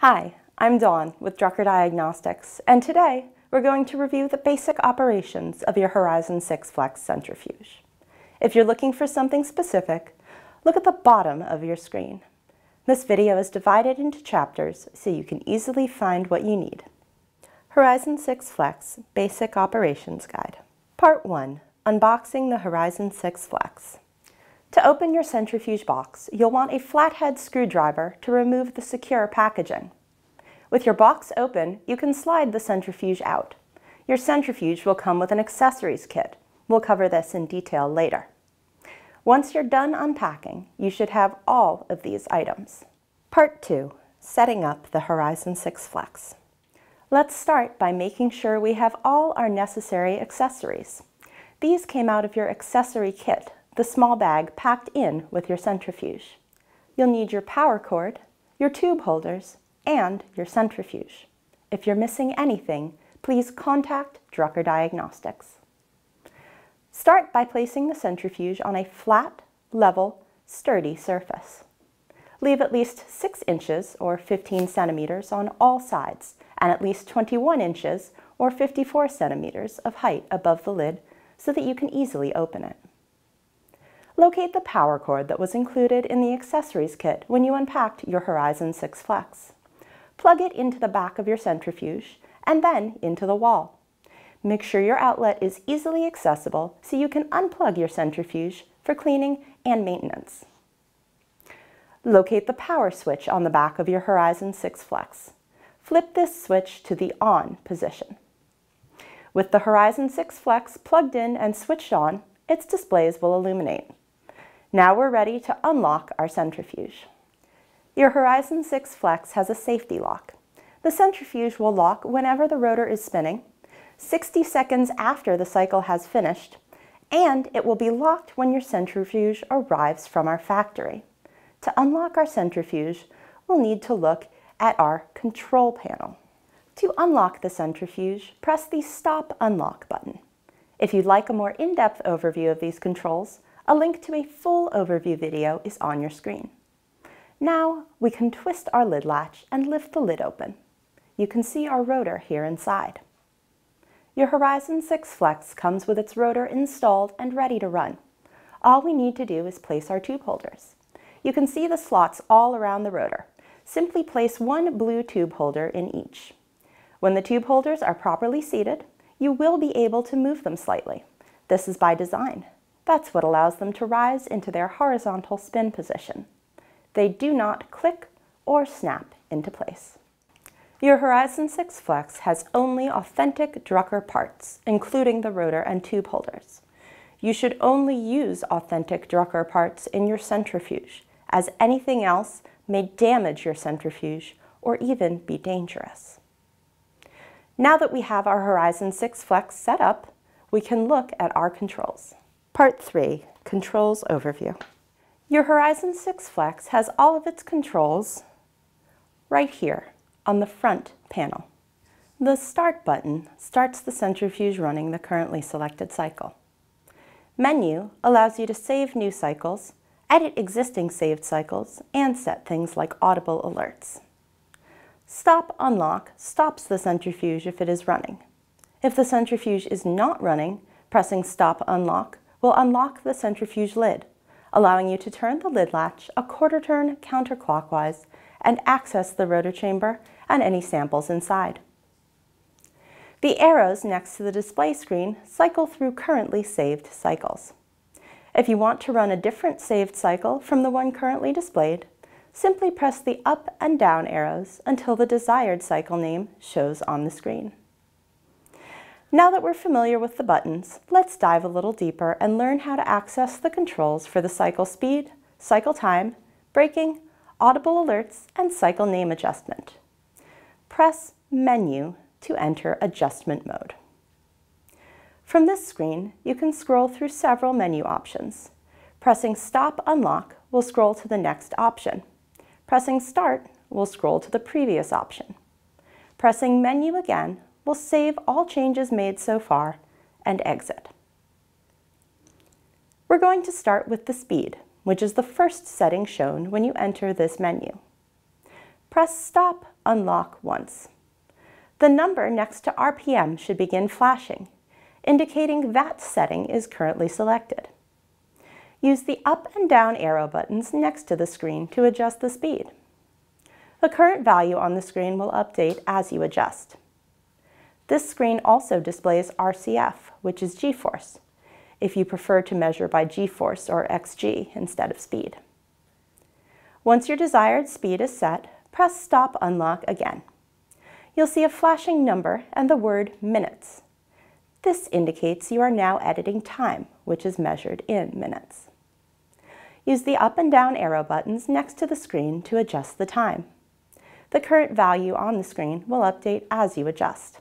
Hi, I'm Dawn with Drucker Diagnostics, and today we're going to review the basic operations of your Horizon 6 Flex centrifuge. If you're looking for something specific, look at the bottom of your screen. This video is divided into chapters so you can easily find what you need. Horizon 6 Flex Basic Operations Guide. Part 1. Unboxing the Horizon 6 Flex. To open your centrifuge box, you'll want a flathead screwdriver to remove the secure packaging. With your box open, you can slide the centrifuge out. Your centrifuge will come with an accessories kit. We'll cover this in detail later. Once you're done unpacking, you should have all of these items. Part 2. Setting up the Horizon 6 Flex. Let's start by making sure we have all our necessary accessories. These came out of your accessory kit the small bag packed in with your centrifuge. You'll need your power cord, your tube holders, and your centrifuge. If you're missing anything, please contact Drucker Diagnostics. Start by placing the centrifuge on a flat, level, sturdy surface. Leave at least 6 inches or 15 centimeters on all sides and at least 21 inches or 54 centimeters of height above the lid so that you can easily open it. Locate the power cord that was included in the accessories kit when you unpacked your Horizon 6 Flex. Plug it into the back of your centrifuge and then into the wall. Make sure your outlet is easily accessible so you can unplug your centrifuge for cleaning and maintenance. Locate the power switch on the back of your Horizon 6 Flex. Flip this switch to the on position. With the Horizon 6 Flex plugged in and switched on, its displays will illuminate. Now we're ready to unlock our centrifuge. Your Horizon 6 Flex has a safety lock. The centrifuge will lock whenever the rotor is spinning, 60 seconds after the cycle has finished, and it will be locked when your centrifuge arrives from our factory. To unlock our centrifuge, we'll need to look at our control panel. To unlock the centrifuge, press the Stop Unlock button. If you'd like a more in-depth overview of these controls, a link to a full overview video is on your screen. Now we can twist our lid latch and lift the lid open. You can see our rotor here inside. Your Horizon 6 Flex comes with its rotor installed and ready to run. All we need to do is place our tube holders. You can see the slots all around the rotor. Simply place one blue tube holder in each. When the tube holders are properly seated, you will be able to move them slightly. This is by design. That's what allows them to rise into their horizontal spin position. They do not click or snap into place. Your Horizon 6 Flex has only authentic Drucker parts, including the rotor and tube holders. You should only use authentic Drucker parts in your centrifuge, as anything else may damage your centrifuge or even be dangerous. Now that we have our Horizon 6 Flex set up, we can look at our controls. Part 3, Controls Overview. Your Horizon 6 Flex has all of its controls right here on the front panel. The Start button starts the centrifuge running the currently selected cycle. Menu allows you to save new cycles, edit existing saved cycles, and set things like audible alerts. Stop Unlock stops the centrifuge if it is running. If the centrifuge is not running, pressing Stop Unlock will unlock the centrifuge lid, allowing you to turn the lid latch a quarter turn counterclockwise and access the rotor chamber and any samples inside. The arrows next to the display screen cycle through currently saved cycles. If you want to run a different saved cycle from the one currently displayed, simply press the up and down arrows until the desired cycle name shows on the screen. Now that we're familiar with the buttons, let's dive a little deeper and learn how to access the controls for the cycle speed, cycle time, braking, audible alerts, and cycle name adjustment. Press Menu to enter adjustment mode. From this screen, you can scroll through several menu options. Pressing Stop Unlock will scroll to the next option. Pressing Start will scroll to the previous option. Pressing Menu again will save all changes made so far and exit. We're going to start with the speed, which is the first setting shown when you enter this menu. Press Stop unlock once. The number next to RPM should begin flashing, indicating that setting is currently selected. Use the up and down arrow buttons next to the screen to adjust the speed. The current value on the screen will update as you adjust. This screen also displays RCF, which is g-force, if you prefer to measure by g-force or xg instead of speed. Once your desired speed is set, press Stop Unlock again. You'll see a flashing number and the word minutes. This indicates you are now editing time, which is measured in minutes. Use the up and down arrow buttons next to the screen to adjust the time. The current value on the screen will update as you adjust.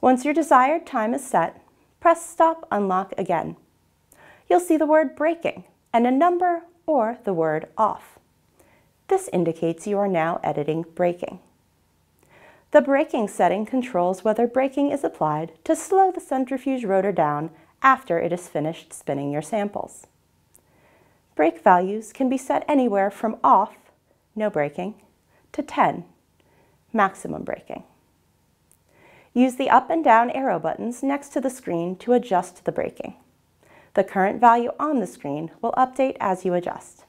Once your desired time is set, press Stop Unlock again. You'll see the word Braking and a number or the word Off. This indicates you are now editing braking. The braking setting controls whether braking is applied to slow the centrifuge rotor down after it is finished spinning your samples. Brake values can be set anywhere from off, no braking, to 10, maximum braking. Use the up and down arrow buttons next to the screen to adjust the braking. The current value on the screen will update as you adjust.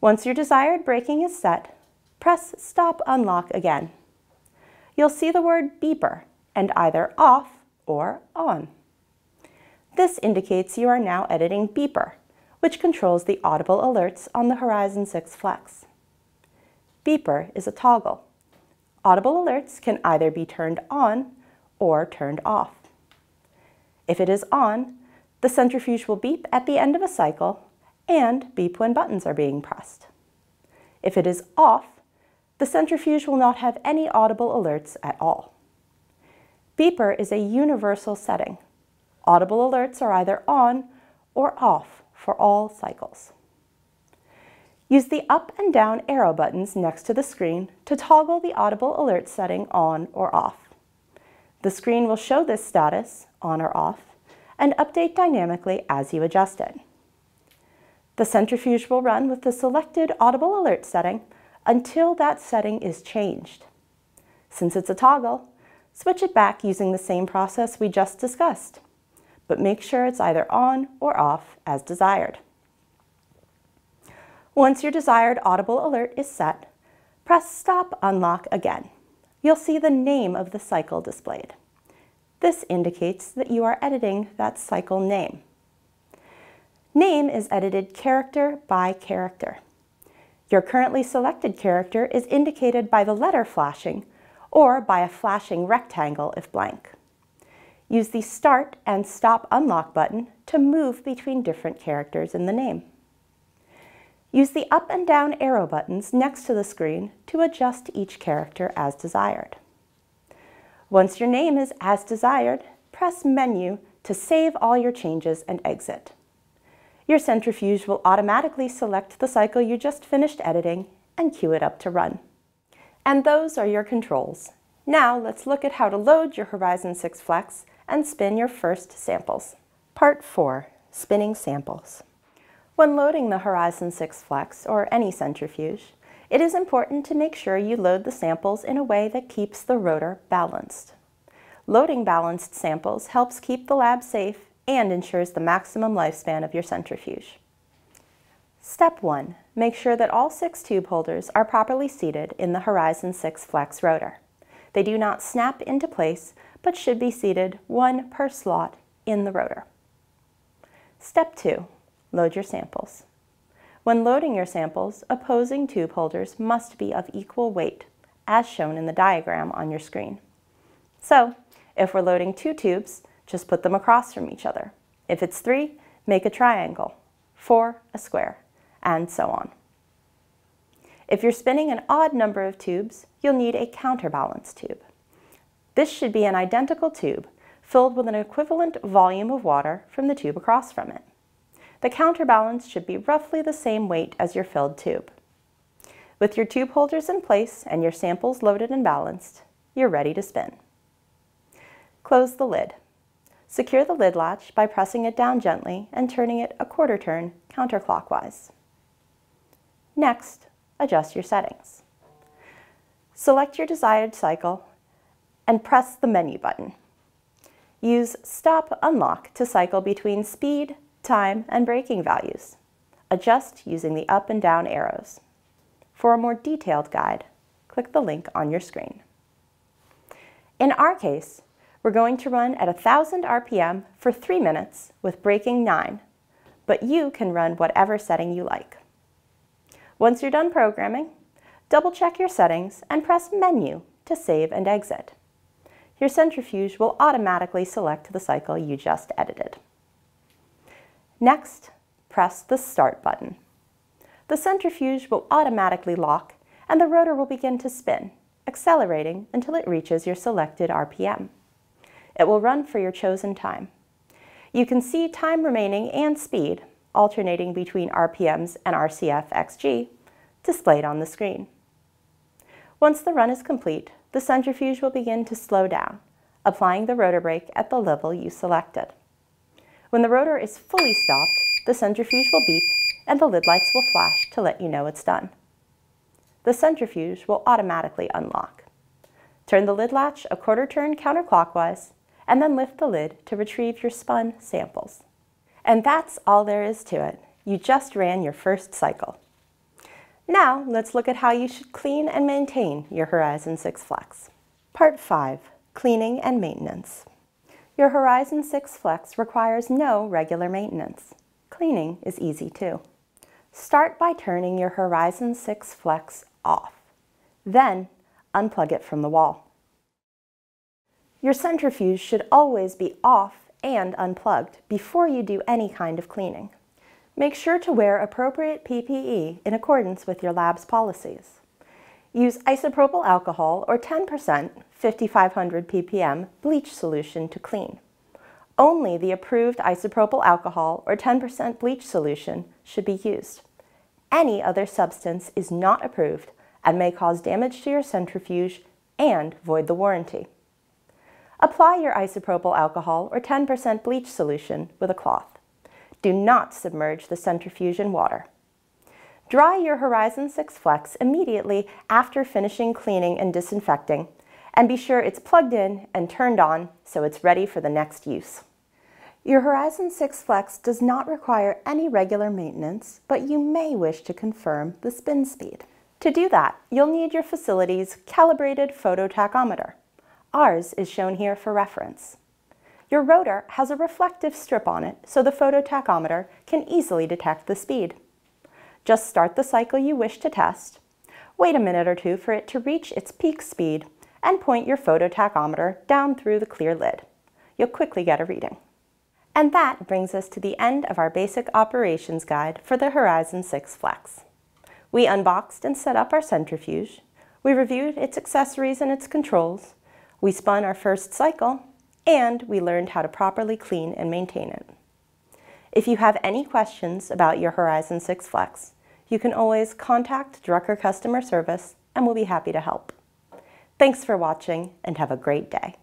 Once your desired braking is set, press Stop Unlock again. You'll see the word beeper and either off or on. This indicates you are now editing beeper, which controls the audible alerts on the Horizon 6 Flex. Beeper is a toggle. Audible alerts can either be turned on or turned off. If it is on, the centrifuge will beep at the end of a cycle and beep when buttons are being pressed. If it is off, the centrifuge will not have any audible alerts at all. Beeper is a universal setting. Audible alerts are either on or off for all cycles. Use the up and down arrow buttons next to the screen to toggle the audible alert setting on or off. The screen will show this status, on or off, and update dynamically as you adjust it. The centrifuge will run with the selected audible alert setting until that setting is changed. Since it's a toggle, switch it back using the same process we just discussed but make sure it's either on or off as desired. Once your desired audible alert is set, press Stop Unlock again. You'll see the name of the cycle displayed. This indicates that you are editing that cycle name. Name is edited character by character. Your currently selected character is indicated by the letter flashing or by a flashing rectangle if blank. Use the Start and Stop Unlock button to move between different characters in the name. Use the up and down arrow buttons next to the screen to adjust each character as desired. Once your name is as desired, press Menu to save all your changes and exit. Your centrifuge will automatically select the cycle you just finished editing and queue it up to run. And those are your controls. Now let's look at how to load your Horizon 6 Flex and spin your first samples. Part 4. Spinning Samples. When loading the Horizon 6 Flex, or any centrifuge, it is important to make sure you load the samples in a way that keeps the rotor balanced. Loading balanced samples helps keep the lab safe and ensures the maximum lifespan of your centrifuge. Step 1. Make sure that all six tube holders are properly seated in the Horizon 6 Flex rotor. They do not snap into place, but should be seated one per slot in the rotor. Step 2. Load your samples. When loading your samples, opposing tube holders must be of equal weight, as shown in the diagram on your screen. So, if we're loading two tubes, just put them across from each other. If it's three, make a triangle, four, a square, and so on. If you're spinning an odd number of tubes, you'll need a counterbalance tube. This should be an identical tube filled with an equivalent volume of water from the tube across from it. The counterbalance should be roughly the same weight as your filled tube. With your tube holders in place and your samples loaded and balanced, you're ready to spin. Close the lid. Secure the lid latch by pressing it down gently and turning it a quarter turn counterclockwise. Next, adjust your settings. Select your desired cycle and press the menu button. Use Stop Unlock to cycle between speed, time, and braking values. Adjust using the up and down arrows. For a more detailed guide, click the link on your screen. In our case, we're going to run at 1000 RPM for 3 minutes with braking 9, but you can run whatever setting you like. Once you're done programming, double check your settings and press Menu to save and exit. Your centrifuge will automatically select the cycle you just edited. Next, press the Start button. The centrifuge will automatically lock and the rotor will begin to spin, accelerating until it reaches your selected RPM. It will run for your chosen time. You can see time remaining and speed, alternating between RPMs and RCF XG, displayed on the screen. Once the run is complete, the centrifuge will begin to slow down, applying the rotor brake at the level you selected. When the rotor is fully stopped, the centrifuge will beep and the lid lights will flash to let you know it's done. The centrifuge will automatically unlock. Turn the lid latch a quarter turn counterclockwise and then lift the lid to retrieve your spun samples. And that's all there is to it. You just ran your first cycle. Now, let's look at how you should clean and maintain your Horizon 6 Flex. Part 5, Cleaning and Maintenance. Your Horizon 6 Flex requires no regular maintenance. Cleaning is easy too. Start by turning your Horizon 6 Flex off. Then, unplug it from the wall. Your centrifuge should always be off and unplugged before you do any kind of cleaning. Make sure to wear appropriate PPE in accordance with your lab's policies. Use isopropyl alcohol or 10% 5500 ppm bleach solution to clean. Only the approved isopropyl alcohol or 10% bleach solution should be used. Any other substance is not approved and may cause damage to your centrifuge and void the warranty. Apply your isopropyl alcohol or 10% bleach solution with a cloth. Do not submerge the centrifuge in water. Dry your Horizon 6 Flex immediately after finishing cleaning and disinfecting, and be sure it's plugged in and turned on so it's ready for the next use. Your Horizon 6 Flex does not require any regular maintenance, but you may wish to confirm the spin speed. To do that, you'll need your facility's calibrated phototachometer. Ours is shown here for reference. Your rotor has a reflective strip on it so the phototachometer can easily detect the speed. Just start the cycle you wish to test, wait a minute or two for it to reach its peak speed, and point your phototachometer down through the clear lid. You'll quickly get a reading. And that brings us to the end of our basic operations guide for the Horizon 6 Flex. We unboxed and set up our centrifuge, we reviewed its accessories and its controls, we spun our first cycle, and we learned how to properly clean and maintain it. If you have any questions about your Horizon 6 Flex, you can always contact Drucker Customer Service and we'll be happy to help. Thanks for watching and have a great day.